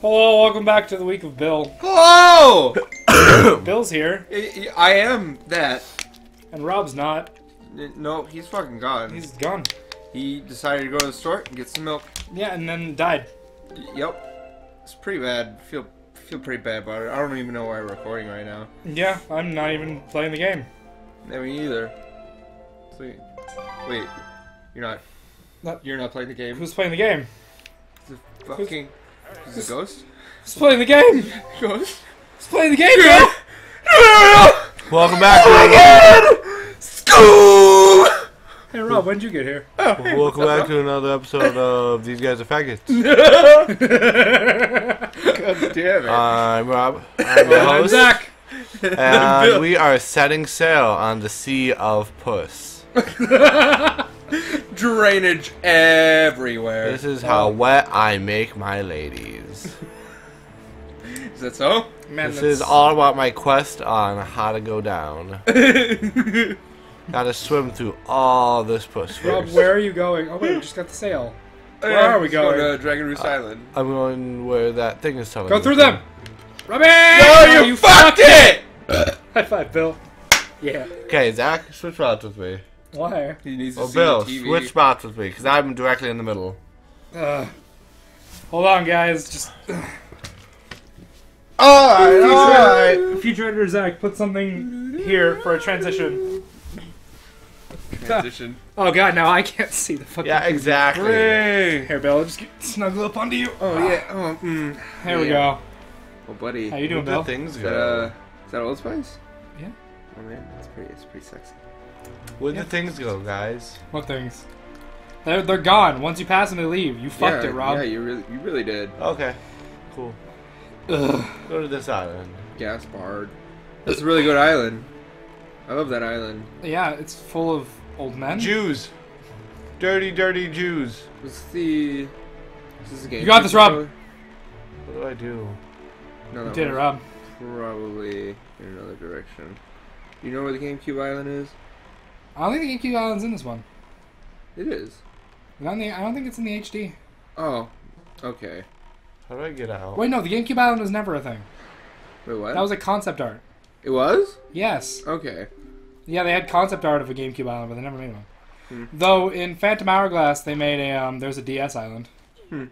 Hello, welcome back to the week of Bill. Hello! Bill's here, I I am that. and Rob's not. No, he's fucking gone. He's gone. He decided to go to the store and get some milk. Yeah, and then died. Yep. It's pretty bad. Feel feel pretty bad about it. I don't even know why we're recording right now. Yeah, I'm not even playing the game. Me either. Wait, wait, you're not. Not- You're not playing the game. Who's playing the game? the fucking? Is it Ghost? Who's playing the game? Ghost? Who's playing the game, Bill? Welcome back oh to Scoob! Hey, Rob, when did you get here? Oh. welcome back to another episode of These Guys Are Faggots. God damn it! I'm Rob. I'm your I'm host, Zach. and we are setting sail on the Sea of Puss. Drainage everywhere. This is how oh. wet I make my ladies. Is that so? Man, This is all about my quest on how to go down. Gotta swim through all this puss Rob, first. where are you going? Oh wait, we just got the sail. Where Yeah, are we let's go going? to Dragon Roost uh, Island. I'm going where that thing is telling Go me through to. them. Robin! Oh, you, fucked it! High five, Bill. Yeah. Okay, Zach, switch spots with me. Why? He needs to Or see Bill, the TV. switch spots with me, because I'm directly in the middle. Uh, hold on, guys. Just Alright, alright. future editor Zach, put something here for a transition. Transition. Oh god, now I can't see the fucking. Yeah, exactly. Hooray! Here, Bill, just get, snuggle up onto you. Oh yeah. Oh, mm. There we go. Oh, buddy. How you doing, Bill? things Is that, go? uh, is that Old Spice? Yeah. Oh man, that's pretty. It's pretty sexy. Where'd Yeah. the things go, guys? What things? They're they're gone. Once you pass them, they leave. You fucked yeah, it, Rob. Yeah, you really, you really did. Okay, cool. Ugh. Go to this island. Gaspard. That's a really good island. I love that island. Yeah, it's full of old men. Jews. Dirty, dirty Jews. What's the? Is this is a game? You got this, Rob. What do I do? No, You that did it, Rob. Probably in another direction. You know where the GameCube island is? I don't think the GameCube Island's in this one. It is. Not in the, I don't think it's in the HD. Oh. Okay. How do I get out? Wait, no, the GameCube Island was never a thing. Wait, what? That was a concept art. It was? Yes. Okay. Yeah, they had concept art of a GameCube Island, but they never made one. Hmm. Though in Phantom Hourglass, they made a um, there's a DS Island. We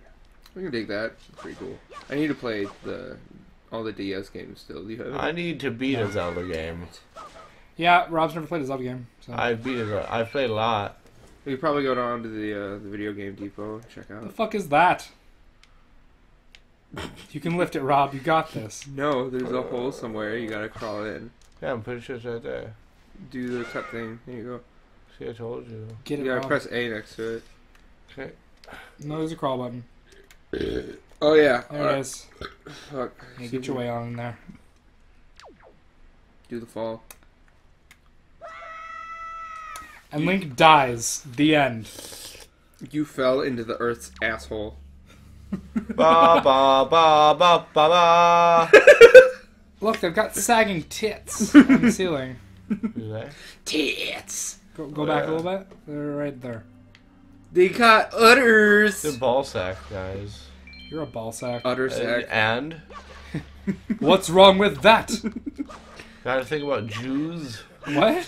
can dig that. It's pretty cool. I need to play the all the DS games still. Do you have? I need to beat a Zelda game. Yeah, Rob's never played a Zelda game. So. I've beat a I've played a lot. We could probably go down to the uh, the video game depot and check out. What the fuck is that? You can lift it, Rob. You got this. No, there's a hole somewhere. You gotta crawl in. Yeah, I'm pretty sure it's right there. Do the cut thing. There you go. See, I told you. Get it, You gotta Rob. press A next to it. Okay. No, there's a crawl button. Oh yeah. There Alright. it is. Fuck. Yeah, get your way on in there. Do the fall. And Link dies. The end. You fell into the Earth's asshole. Ba ba ba ba ba ba. Look, they've got sagging tits on the ceiling. Do they? Tits. Go, go back a oh, little bit. They're right there. They got udders. The ball sack, guys. You're a ball sack. Udder sack. And What's wrong with that? gotta think about Jews. What?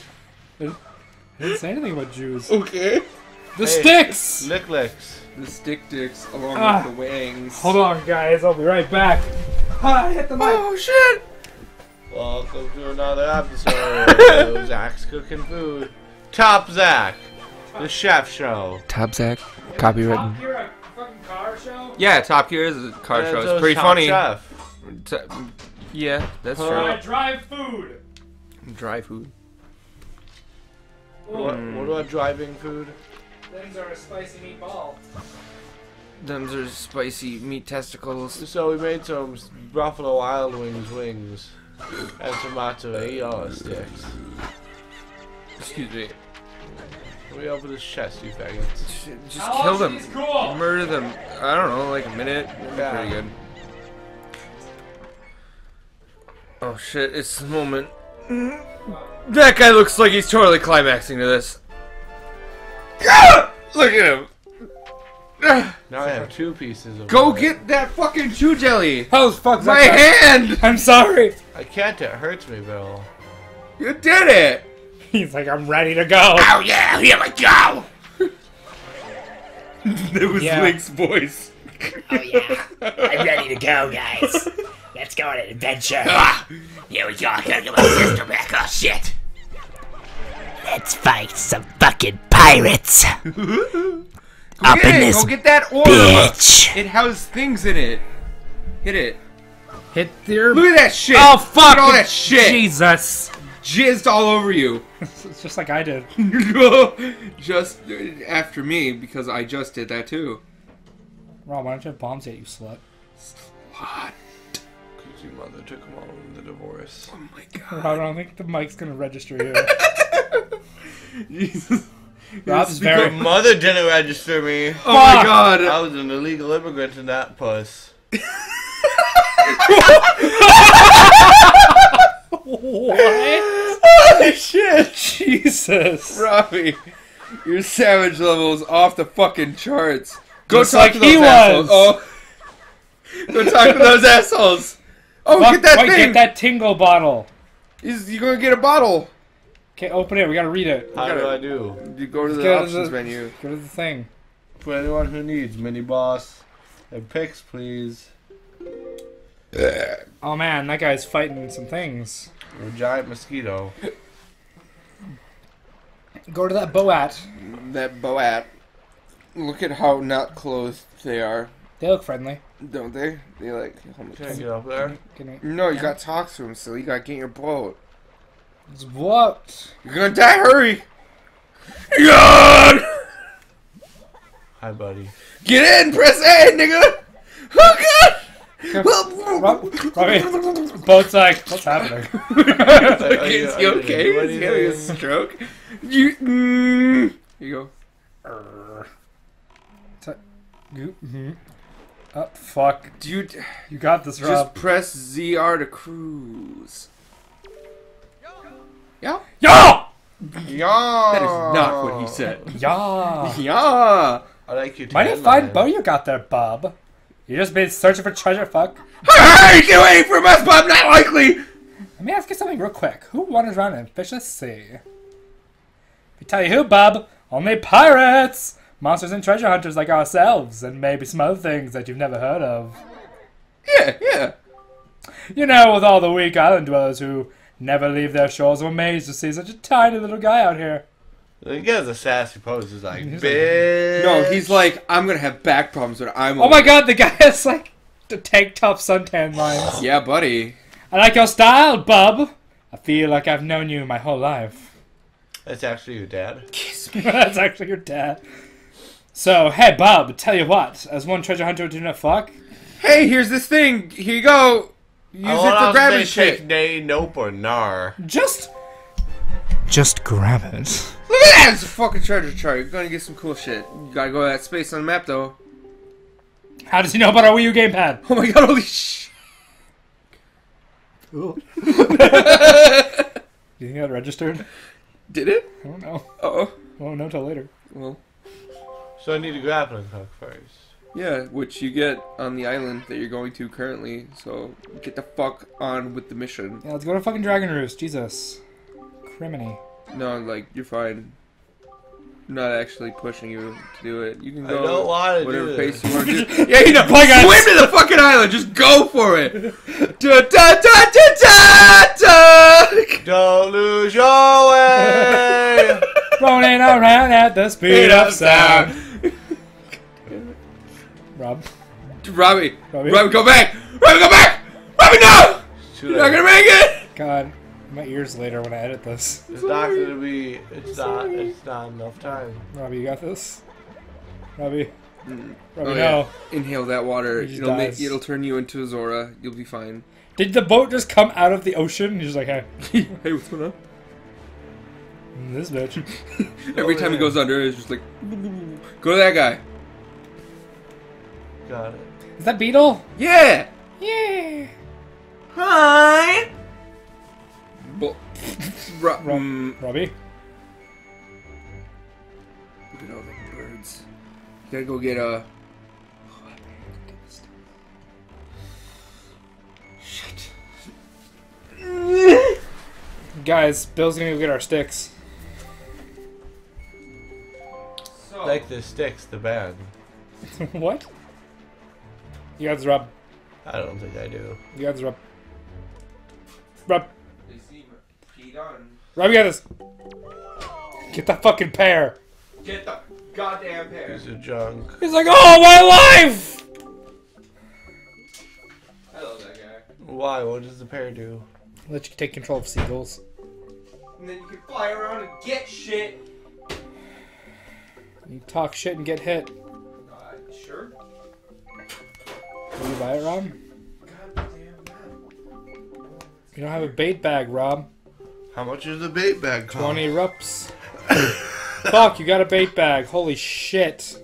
I didn't say anything about Jews. Okay. The Hey. sticks! Lick licks. The stick dicks along Ah. with the wings. Hold on, guys. I'll be right back. Ah, I hit the mic. Oh shit! Welcome to another episode of Zach's Cooking Food. Top Zach, the chef show. Top Zach. Top Copyright. Gear, a fucking car show? Yeah, Top Gear is a car And show. so It's pretty Top funny. Chef. Yeah, that's Huh? I true. drive food. Dry food. What, Mm. what about driving food? Things are a spicy meatball. Them's are spicy meat testicles. So we made some Buffalo Wild Wings wings and some mozzarella sticks. Excuse me. We open his chest, you faggots. Just How kill them. cool? Murder them. I don't know, like a minute. That'd be Yeah. Pretty good. Oh shit, it's the moment. That guy looks like he's totally climaxing to this. Look at him. Now I have two pieces of Go it. get that fucking chew jelly. Oh fuck! My Zach, hand. I'm sorry. I can't, it hurts me, Bill. You did it. He's like, I'm ready to go. Oh yeah, here we go. it was Yeah. Link's voice. Oh yeah, I'm ready to go, guys. Let's go on an adventure. Ah, here we go. I gotta get my sister back. Oh shit. Let's fight some fucking pirates, Go Up get in it. this Go get that aura. bitch. It has things in it. Hit it. Hit your. Look at that shit. Oh Look fuck! at all that shit. Jesus! Jizzed all over you. It's just like I did. just after me because I just did that too. Rob, why don't you have bombs yet, you slut? What? Because your mother took him all in the divorce. Oh my god. Rob, I don't think the mic's gonna register you. Jesus. Rob's very. Your mother didn't register me. Oh my god. I was an illegal immigrant in that puss. What? Holy shit. Jesus! Robbie, your savage level is off the fucking charts. Go Just talk like to those he assholes. was. Oh. Go talk to those assholes. Oh, Fuck, get that wait, thing. Get that tingle bottle. He's, you're gonna get a bottle. Okay, open it. We gotta read it. How gotta- do I do? You go to the go to options the- menu. Go to the thing. For anyone who needs mini boss and picks, please. Oh man, that guy's fighting some things. Or a giant mosquito. Go to that boat. That Boat. Look at how not clothed they are, They look friendly. Don't they? They like. Can I get up there? Can we... No, you gotta talk to him so you gotta get in your boat. What? You're gonna die. Hurry! God! Hi, buddy. Get in. Press A, nigga. Oh God! Robbie, boat's like, what's happening? okay, is he okay? what Is do he having a stroke? You. Mm, here you go. mm-hmm. Oh, fuck. Dude, You got this, Rob. just press ZR to cruise. Yeah? Yeah! Yeah. That is not what he said. Yeah! Yeah! I like your Mighty tan fine line. bow you got there, Bob. You just been searching for treasure, fuck. Hey, get away from us, Bob! Not likely! Let me ask you something real quick. Who wanders around in Fishless Sea? I tell you who, Bob. Only pirates! Monsters and treasure hunters like ourselves, and maybe some other things that you've never heard of. Yeah, yeah. You know, with all the weak island dwellers who never leave their shores, I'm amazed to see such a tiny little guy out here. He gives a sassy pose. He's like, He's like- bitch. No, he's like, I'm gonna have back problems when I'm Oh my god, the guy has like the tank top suntan lines. Yeah, buddy. I like your style, bub. I feel like I've known you my whole life. That's actually your dad. Kiss me. That's actually your dad. So, hey, Bub, tell you what, as one treasure hunter do not fuck, Hey, here's this thing. Here you go. Use I it for grabbing say take shit. nay, nope, or nar. just. Just grab it. Look at that! It's a fucking treasure chart. You're gonna get some cool shit. You gotta go to that space on the map, though. How does he know about our Wii U gamepad? Oh my god, holy shit. Do you think that registered? Did it? I don't know. Uh-oh. I won't till later. Well, So I need to grab a grappling hook first. yeah, which you get on the island that you're going to currently. So get the fuck on with the mission. Yeah, let's go to fucking Dragon Roost. Jesus. Criminy. No, like, you're fine. I'm not actually pushing you to do it. You can go I go don't want to whatever do pace you want to do. yeah, you know, My swim to the fucking island. Just go for it. da, da, da, da, da, da. Don't lose your way. Rolling around at the speed of sound. Rob. Robbie, Robbie? Robbie, go back. Robbie, go back. Robbie, no. Too You're not gonna make it. God, my ears later when I edit this. It's not gonna be. It's not. It's not enough time. Robbie, you got this? Robbie. Mm. Robbie, Oh, no. yeah. Inhale that water. It'll make, it'll turn you into a Zora. You'll be fine. Did the boat just come out of the ocean? He's just like, hey, hey, what's going on? this bitch. Every Oh, time he goes under, it's just like, go to that guy. Is that Beedle? Yeah! Yeah! Hi! Bo- Rob- mm. Robbie? Look at all the birds. You gotta go get a. Shit. Guys, Bill's gonna go get our sticks. Like the sticks, the band. what? You got this, Rob. I don't think I do. You got this, Rob. Rob. they seem peed on. Rob, you got this. Get the fucking pear. Get the goddamn hair. Piece of junk. He's like, oh, my life! I love that guy. Why? What does the pear do? Let you take control of seagulls. And then you can fly around and get shit. You talk shit and get hit. Uh, sure. Will you buy it, Rob? You don't have a bait bag, Rob. How much is the bait bag cost? 20 rups. Fuck, you got a bait bag. Holy shit.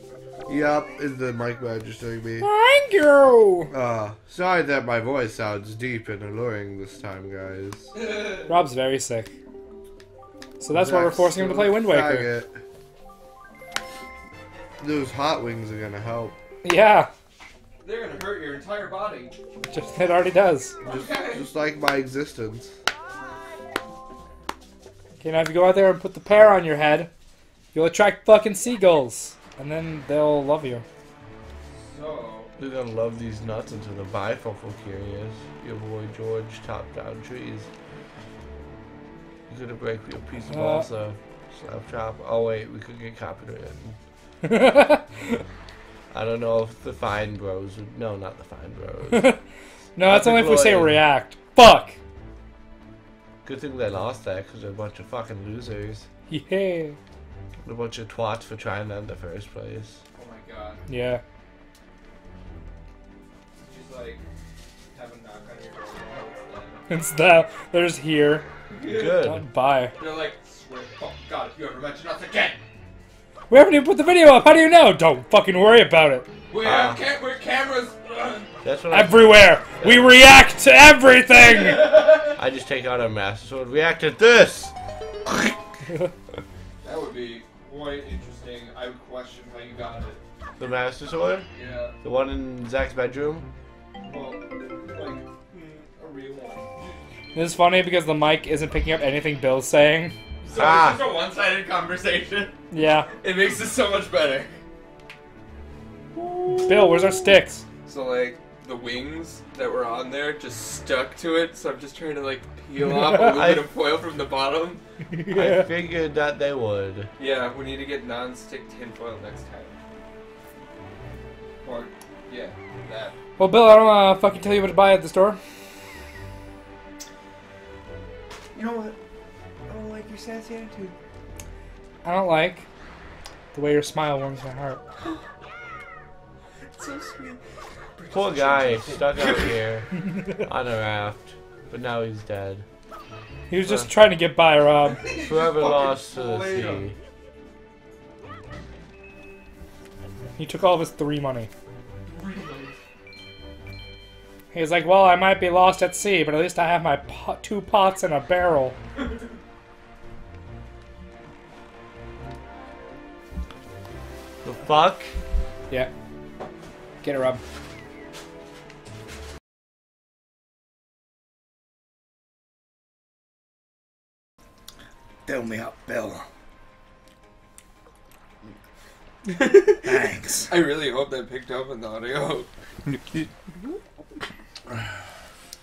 Yep, is the mic registering me? Thank you! Uh, sorry that my voice sounds deep and alluring this time, guys. Rob's very sick. So that's why we're forcing him to play Wind Waker. Faggot. Those hot wings are gonna help. Yeah, They're gonna hurt your entire body. just, it already does. Just, just like my existence. Okay, now if you go out there and put the pear on your head, you'll attract fucking seagulls. And then they'll love you. So, They're gonna love these nuts until the bifocal curious. Your boy George chopped down trees. You could have break your piece of Uh. balsa. Slap chop. Oh wait, we could get copyrighted. I don't know if the fine bros would. No, not the fine bros. no, that's only if we say react. Fuck! Good thing they lost that because they're a bunch of fucking losers. Yeah. A bunch of twats for trying that in the first place. oh my god. Yeah. Just like, have a knock on your door. It's that. They're just here. Good. Bye. They're like, swear to fuck God, if you ever mention us again, We haven't even put the video up. How do you know? Don't fucking worry about it. we Ah. have cam- we're cameras. That's what I, Everywhere. We react to everything. I just take out our master sword. React to this. that would be quite interesting. I would question how you got it. The master sword. Yeah. The one in Zach's bedroom. Well, like, mm, a real one. This is funny because the mic isn't picking up anything Bill's saying. So Ah. it's just a one-sided conversation. Yeah. It makes it so much better. Bill, where's our sticks? So like the wings that were on there just stuck to it, so I'm just trying to like peel off a little bit of foil from the bottom. I figured that they would. Yeah, we need to get non-stick tin foil next time. Or yeah, that. Well, Bill, I don't want uh, fucking tell you what to buy at the store. You know what? I don't like your sassy attitude. I don't like the way your smile warms my heart. It's so sweet. Poor guy stuck out here on a raft, but now he's dead. He was just uh. trying to get by, Rob. Forever lost to the sea. He took all of his three money. He was like, well, I might be lost at sea, but at least I have my pot, two pots and a barrel. The fuck? Yeah. Get it, Rob. Fill me up, Bill. Thanks. I really hope that picked up in the audio.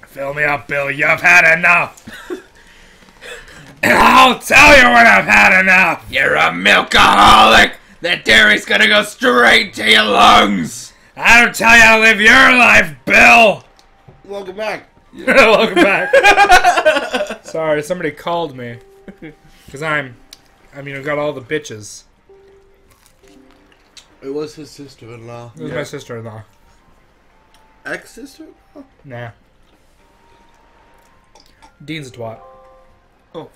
Fill me up, Bill. You've had enough. and I'll tell you when I've had enough. You're a milkaholic. That dairy's gonna go straight to your lungs. I don't tell you how to live your life, Bill. Welcome back. Welcome back. Sorry, somebody called me. Because I'm, I mean, I've got all the bitches. It was his sister-in-law. This is my sister-in-law. Ex-sister? In law? Nah. Dean's a twat. Oh.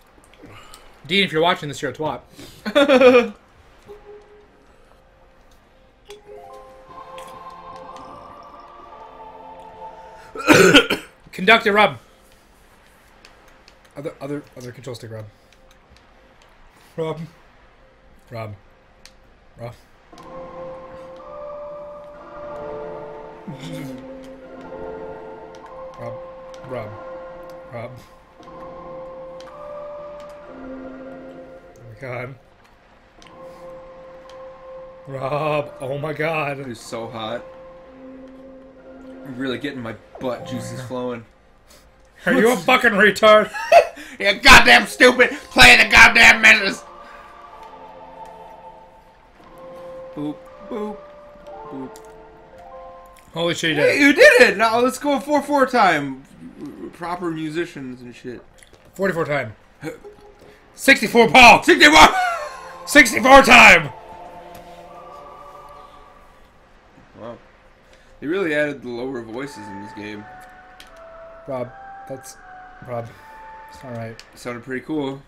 Dean, if you're watching this, you're a twat. Conductor Rob. Other other other control stick Rob. Rob. Rob. Rob. Rob. Rob. Rob. Oh my god. Rob, oh my god. It is so hot. I'm really getting my butt juices oh, flowing. Are you a fucking retard? Yeah, goddamn stupid! Play the goddamn measures! Boop, boop, boop. Holy shit, you did it. you did it! Now let's go 4 4 time. Proper musicians and shit. 44 time. 64 Paul! 61! 64 time! They really added the lower voices in this game. Rob, that's. Rob, it's alright. sounded pretty cool.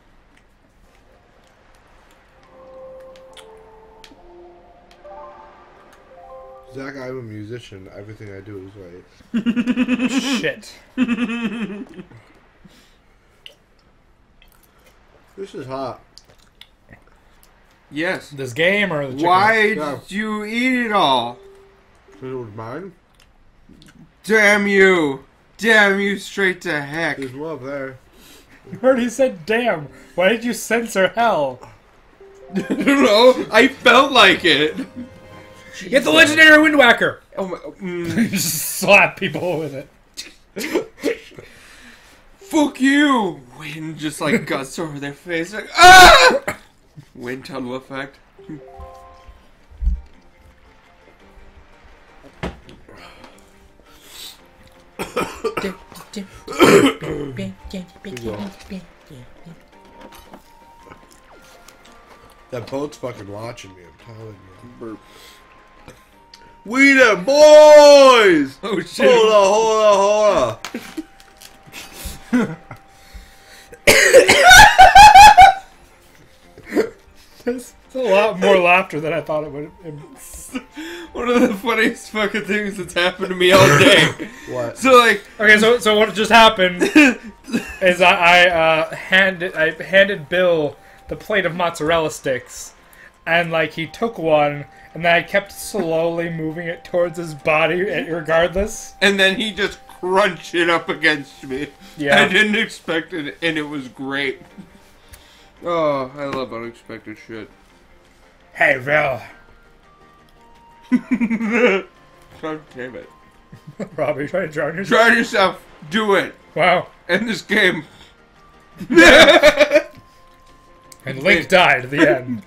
Zach, I'm a musician. Everything I do is right. Shit. This is hot. Yes. This game or the chicken? Why Yeah. did you eat it all? It was mine. Damn you! Damn you straight to heck! There's one up there. You already said damn. Why did you censor hell? I don't know. I felt like it. Get the legendary wind whacker! Oh my. Mm, Just slap people with it. fuck you! Wind just like gusts over their face. Like ah! Wind tunnel effect. That boat's fucking watching me. I'm telling you. Burp. We the boys. Oh shit! Hold on, hold on, hold on. It's a lot more laughter than I thought it would. One of the funniest fucking things that's happened to me all day. What? so like, Okay, so so what just happened is I, I uh, handed I handed Bill the plate of mozzarella sticks, and like he took one, and then I kept slowly moving it towards his body, regardless. and then he just crunched it up against me. Yeah. I didn't expect it, and it was great. Oh, I love unexpected shit. Hey, Bill. God damn it. Rob, are you trying to drown yourself? Try it yourself. Do it. Wow. End this game. And Link died at the end.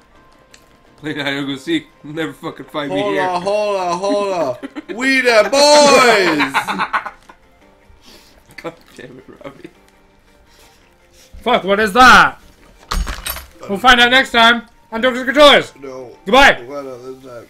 Play hide and go seek. You'll never fucking find me here. Hold on, hold on, hold on. We the boys. God damn it, Robbie. Fuck, what is that? We'll find out next time on Dorks With Controllers. No. Goodbye. What other time?